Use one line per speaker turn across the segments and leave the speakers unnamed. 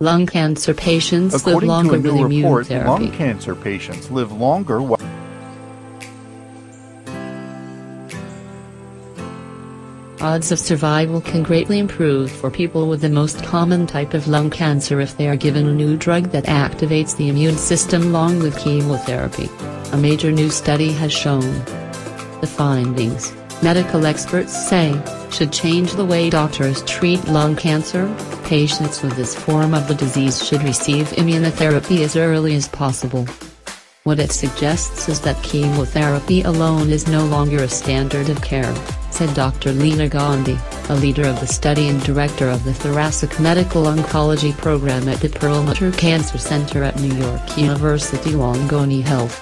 Lung cancer patients live
According to
longer
a
with
new
immune
report,
therapy.
lung cancer patients live longer while
Odds of survival can greatly improve for people with the most common type of lung cancer if they are given a new drug that activates the immune system along with chemotherapy. A major new study has shown. The findings, medical experts say, should change the way doctors treat lung cancer. Patients with this form of the disease should receive immunotherapy as early as possible. What it suggests is that chemotherapy alone is no longer a standard of care, said Dr. Leena Gandhi, a leader of the study and director of the Thoracic Medical Oncology Program at the Perlmutter Cancer Center at New York University Langone Health.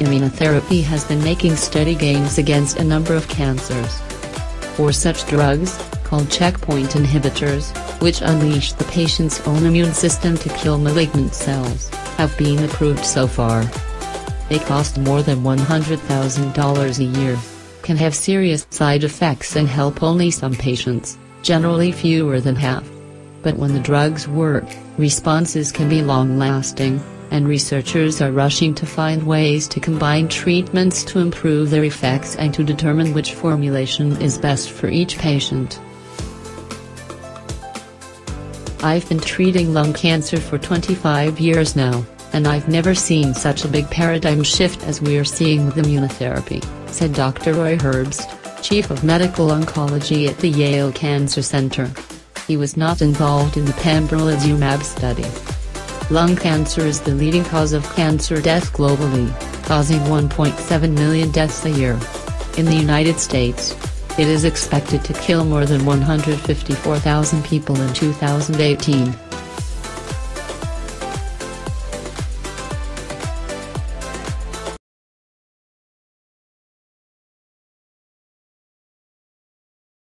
Immunotherapy has been making steady gains against a number of cancers. Four such drugs, called checkpoint inhibitors, which unleash the patient's own immune system to kill malignant cells, have been approved so far. They cost more than $100,000 a year, can have serious side effects and help only some patients, generally fewer than half. But when the drugs work, responses can be long-lasting, and researchers are rushing to find ways to combine treatments to improve their effects and to determine which formulation is best for each patient. I've been treating lung cancer for 25 years now, and I've never seen such a big paradigm shift as we are seeing with immunotherapy, said Dr. Roy Herbst, Chief of Medical Oncology at the Yale Cancer Center. He was not involved in the pembrolizumab study. Lung cancer is the leading cause of cancer death globally, causing 1.7 million deaths a year. In the United States, it is expected to kill more than 154,000 people in 2018.